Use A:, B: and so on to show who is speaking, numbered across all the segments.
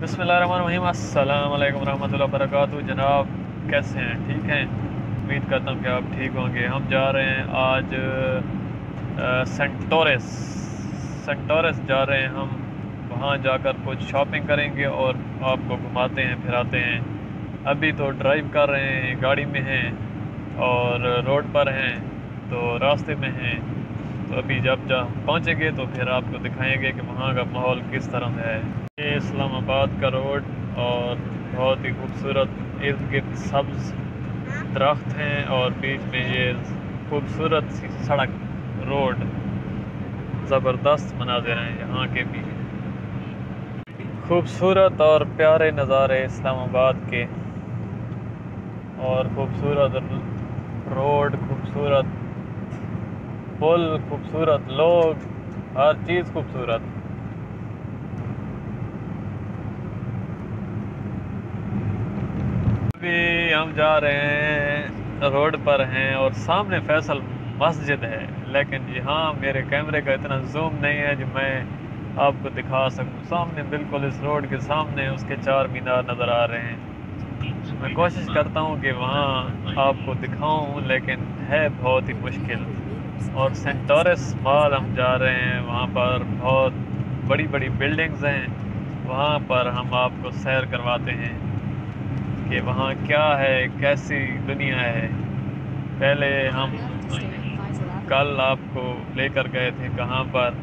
A: बसमीम अल्लाम रहमतुल्लाहि वबरकातुहू जनाब, कैसे हैं? ठीक हैं? उम्मीद करता हूँ कि आप ठीक होंगे। हम जा रहे हैं आज सेंटोरस। सेंटोरस जा रहे हैं हम। वहाँ जाकर कुछ शॉपिंग करेंगे और आपको घुमाते हैं, फिराते हैं। अभी तो ड्राइव कर रहे हैं, गाड़ी में हैं और रोड पर हैं तो रास्ते में हैं। तो अभी जब जब पहुँचेंगे तो फिर आपको दिखाएँगे कि वहाँ का माहौल किस तरह है। ये इस्लामाबाद का रोड और बहुत ही खूबसूरत इर्द गिर्द सब्ज़ दरख्त हैं और बीच में ये खूबसूरत सी सड़क रोड ज़बरदस्त मनाजिर हैं यहाँ के भी। खूबसूरत और प्यारे नज़ारे इस्लामाबाद के और खूबसूरत रोड, खूबसूरत पुल, खूबसूरत लोग, हर चीज़ खूबसूरत अभी हम जा रहे हैं, रोड पर हैं और सामने फैसल मस्जिद है। लेकिन यहाँ मेरे कैमरे का इतना जूम नहीं है जो मैं आपको दिखा सकूँ। सामने बिल्कुल इस रोड के सामने उसके चार मीनार नज़र आ रहे हैं। मैं कोशिश करता हूँ कि वहाँ आपको दिखाऊँ, लेकिन है बहुत ही मुश्किल। और सेंटोरस मॉल हम जा रहे हैं, वहाँ पर बहुत बड़ी बड़ी बिल्डिंग्स हैं। वहाँ पर हम आपको सैर करवाते हैं। कि वहाँ क्या है कैसी दुनिया है। पहले हम कल आपको लेकर गए थे कहाँ पर?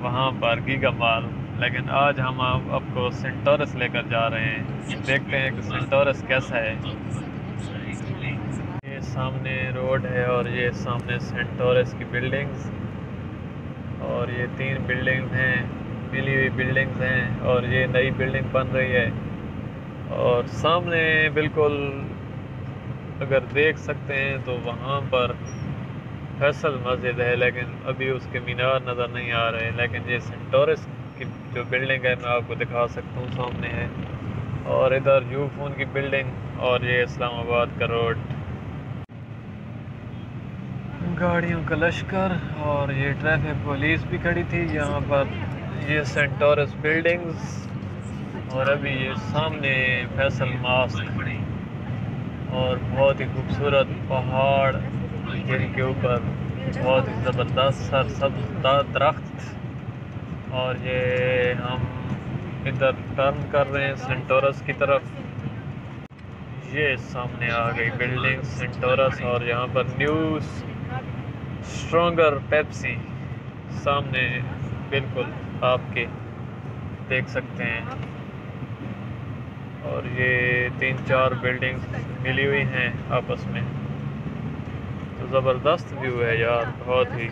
A: वहाँ पर गीगा माल लेकिन आज हम आप, आपको सेंटोरस लेकर जा रहे हैं। देखते हैं कि सेंटोरस कैसा है। ये सामने रोड है और ये सामने सेंटोरस की बिल्डिंग्स। और ये तीन बिल्डिंग्स हैं मिली हुई बिल्डिंग्स हैं और ये नई बिल्डिंग बन रही है। और सामने बिल्कुल अगर देख सकते हैं तो वहाँ पर फैसल मस्जिद है, लेकिन अभी उसके मीनार नज़र नहीं आ रहे लेकिन ये सेंटोरस की जो बिल्डिंग है, मैं आपको दिखा सकता हूँ, सामने है। और इधर यू फ़ोन की बिल्डिंग और ये इस्लामाबाद का रोड गाड़ियों का लश्कर और ये ट्रैफ़िक पुलिस भी खड़ी थी। यहाँ पर ये सेंटोरस बिल्डिंग्स और अभी ये सामने फैसल मास्क और बहुत ही खूबसूरत पहाड़ जिनके ऊपर बहुत ही ज़बरदस्त सर, सब दरख्त और ये हम इधर टर्न कर रहे हैं सेंटोरस की तरफ़। ये सामने आ गई बिल्डिंग सेंटोरस और यहाँ पर न्यूज़ स्ट्रॉन्गर पेप्सी सामने बिल्कुल आपके देख सकते हैं। और ये तीन चार बिल्डिंग्स मिली हुई हैं आपस में। तो ज़बरदस्त व्यू है यार, बहुत ही।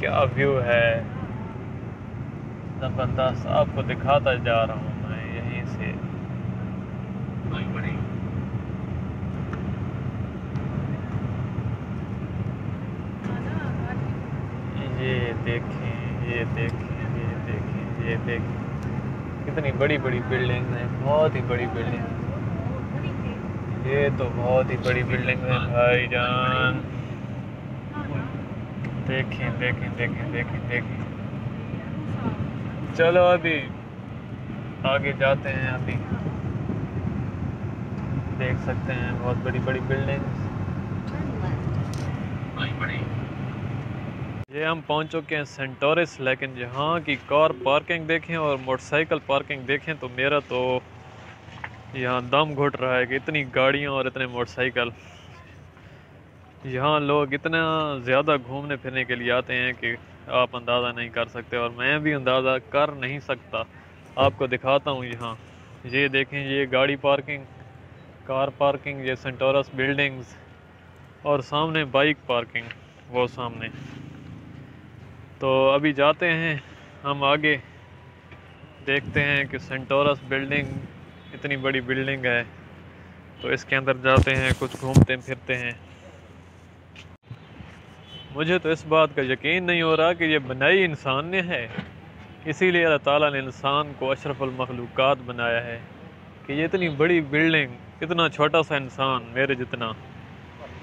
A: क्या व्यू है? ज़बरदस्त, आपको दिखाता जा रहा हूँ मैं यहीं से। ये देखें ये देखें ये देखें ये देखें। कितनी बड़ी बड़ी बिल्डिंग है, बहुत ही बड़ी बिल्डिंग ये तो बहुत ही बड़ी बिल्डिंग है भाई जान देखें देखें देखें देखें देखें चलो अभी, आगे जाते हैं अभी। देख सकते हैं बहुत बड़ी बड़ी बिल्डिंग्स। ये हम पहुँच चुके हैं सेंटोरिस लेकिन यहाँ की कार पार्किंग देखें और मोटरसाइकिल पार्किंग देखें तो मेरा तो यहाँ दम घुट रहा है कि इतनी गाड़ियाँ और इतने मोटरसाइकिल यहाँ लोग इतना ज़्यादा घूमने फिरने के लिए आते हैं कि आप अंदाज़ा नहीं कर सकते और मैं भी अंदाज़ा कर नहीं सकता। आपको दिखाता हूँ यहाँ। ये देखें, ये गाड़ी पार्किंग कार पार्किंग ये सेंटोरस बिल्डिंग्स और सामने बाइक पार्किंग वो सामने। तो अभी जाते हैं, हम आगे देखते हैं कि सेंटोरस बिल्डिंग इतनी बड़ी बिल्डिंग है। तो इसके अंदर जाते हैं, कुछ घूमते फिरते हैं। मुझे तो इस बात का यकीन नहीं हो रहा कि ये बनाई इंसान ने है। इसीलिए अल्लाह ताला ने इंसान को अशरफुल बनाया है कि ये इतनी बड़ी बिल्डिंग इतना छोटा सा इंसान मेरे जितना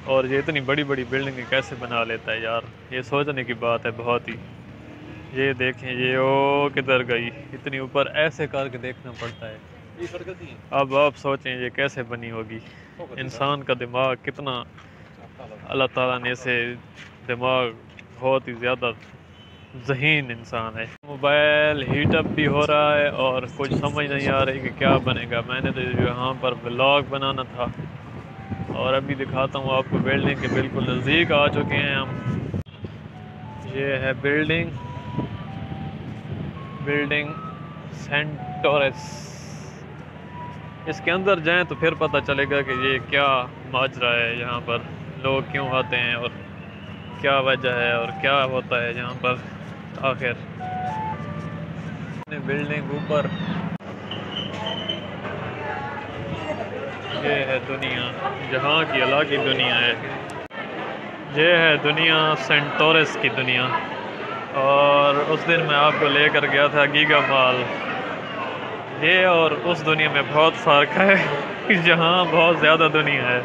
A: और ये इतनी बड़ी बड़ी बिल्डिंग कैसे बना लेता है यार? ये सोचने की बात है बहुत ही। ये देखें ये ओ किधर गई? इतनी ऊपर ऐसे करके देखना पड़ता है। अब आप सोचें ये कैसे बनी होगी? इंसान का दिमाग कितना अल्लाह ताला ने इसे दिमाग बहुत ही ज़्यादा जहीन इंसान है। मोबाइल हीटअप भी हो रहा है और कुछ समझ नहीं आ रही कि क्या बनेगा। मैंने तो यहाँ पर ब्लॉग बनाना था। और अभी दिखाता हूँ आपको बिल्डिंग के बिल्कुल नज़दीक आ चुके हैं हम। ये है बिल्डिंग। Building Centaurus. इसके अंदर जाएँ तो फिर पता चलेगा कि ये क्या माजरा है यहाँ पर। लोग क्यों आते हैं और क्या वजह है और क्या होता है यहाँ पर। आखिर। बिल्डिंग ऊपर। ये है दुनिया, जहाँ की अलग ही दुनिया है। ये है दुनिया सेंटोरस की दुनिया। और उस दिन मैं आपको लेकर गया था गीगा माल ये और उस दुनिया में बहुत फ़र्क है, जहाँ बहुत ज़्यादा दुनिया है।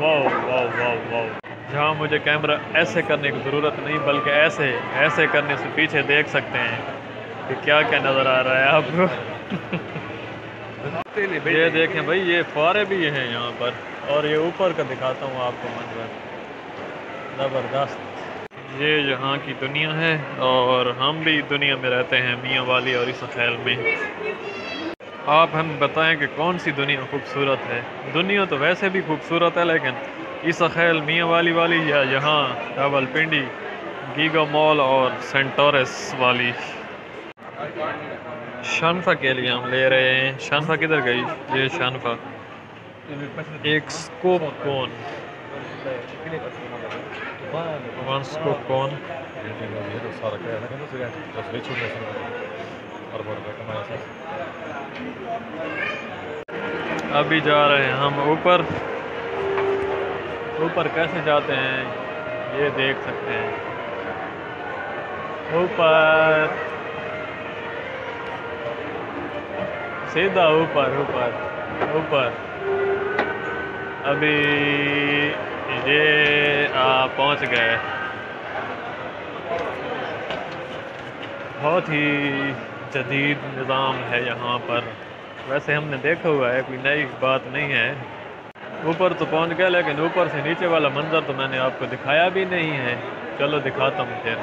A: वाह वाह वाह वाह जहाँ मुझे कैमरा ऐसे करने की ज़रूरत नहीं, बल्कि ऐसे ऐसे करने से पीछे देख सकते हैं। कि क्या क्या नज़र आ रहा है आपको ये देखें भाई ये फुहारे भी हैं यहाँ पर और ये ऊपर का दिखाता हूँ आपको मंजर। ज़बरदस्त। ये यहाँ की दुनिया है और हम भी दुनिया में रहते हैं मियाँ वाली और इस ख्याल में। आप हम बताएँ कि कौन सी दुनिया खूबसूरत है? दुनिया तो वैसे भी खूबसूरत है लेकिन इस ख्याल मियाँ वाली वाली या यहाँ रावलपिंडी गीगा मॉल और सेंटोरस वाली। शानफा के लिए हम ले रहे हैं। शानफा किधर गई? ये शानफा। एक स्कोप कौन Vansko kon. अभी जा रहे हैं हम ऊपर। ऊपर कैसे जाते हैं? ये देख सकते हैं। ऊपर। सीधा ऊपर ऊपर ऊपर। अभी ये आ, पहुँच गए। बहुत ही जदीद निज़ाम है यहाँ पर। वैसे हमने देखा हुआ है कोई नई बात नहीं है। ऊपर तो पहुँच गया लेकिन ऊपर से नीचे वाला मंज़र तो मैंने आपको दिखाया भी नहीं है। चलो दिखाता हूँ फिर।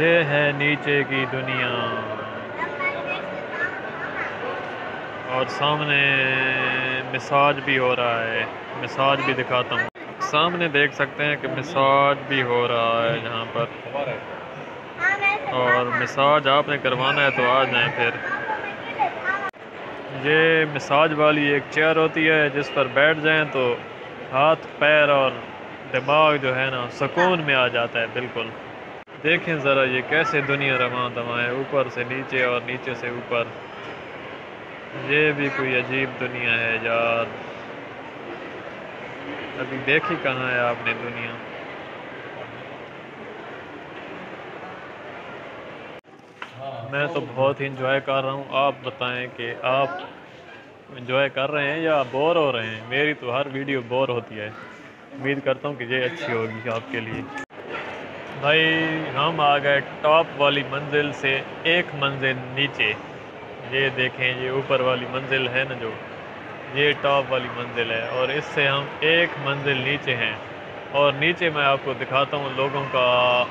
A: ये है नीचे की दुनिया। और सामने मिसाज भी हो रहा है, मिसाज भी दिखाता हूँ। सामने देख सकते हैं कि मिसाज भी हो रहा है यहाँ पर। और मिसाज आपने करवाना है तो आ जाएँ फिर। ये मिसाज वाली एक चेयर होती है, जिस पर बैठ जाएँ तो हाथ, पैर और दिमाग जो है ना, सुकून में आ जाता है, बिल्कुल। देखें ज़रा ये कैसे दुनिया दमा है, ऊपर से नीचे और नीचे से ऊपर। ये भी कोई अजीब दुनिया है यार। अभी देखी कहाँ है आपने दुनिया? मैं तो बहुत ही इंजॉय कर रहा हूँ। आप बताएँ कि आप इंजॉय कर रहे हैं या बोर हो रहे हैं? मेरी तो हर वीडियो बोर होती है। उम्मीद करता हूँ कि ये अच्छी होगी आपके लिए। भाई, हम आ गए टॉप वाली मंजिल से एक मंजिल नीचे। ये देखें, ये ऊपर वाली मंजिल है ना जो? ये टॉप वाली मंजिल है और इससे हम एक मंजिल नीचे हैं। और नीचे मैं आपको दिखाता हूँ लोगों का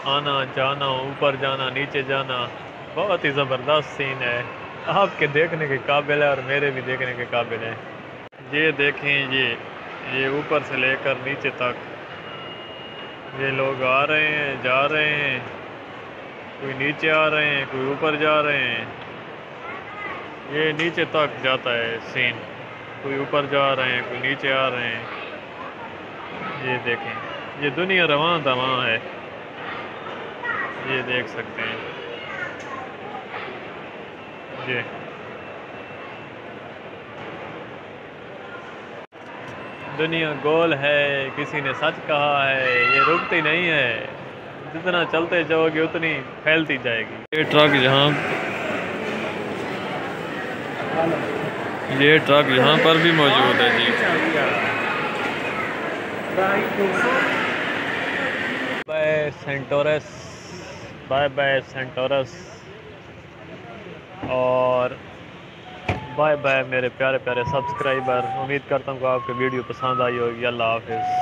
A: आना जाना, ऊपर जाना, नीचे जाना। बहुत ही ज़बरदस्त सीन है। आपके देखने के काबिल है और मेरे भी देखने के काबिल है। ये देखें, ये ये ऊपर से लेकर नीचे तक। ये लोग आ रहे हैं, जा रहे हैं। कोई नीचे आ रहे हैं, कोई ऊपर जा रहे हैं। ये नीचे तक जाता है सीन कोई ऊपर जा रहे हैं, कोई नीचे आ रहे हैं। ये देखें, ये दुनिया रवा दवा है। ये देख सकते हैं। ये। दुनिया गोल है, किसी ने सच कहा है, ये रुकती नहीं है। जितना चलते जाओगे, उतनी फैलती जाएगी। ये ट्रक जहाँ ये ट्रक यहाँ पर भी मौजूद है जी। Bye Centaurus, bye bye Centaurus. और बाय बाय मेरे प्यारे प्यारे सब्सक्राइबर। उम्मीद करता हूँ आपको वीडियो पसंद आई होगी। अल्लाह हाफिज़।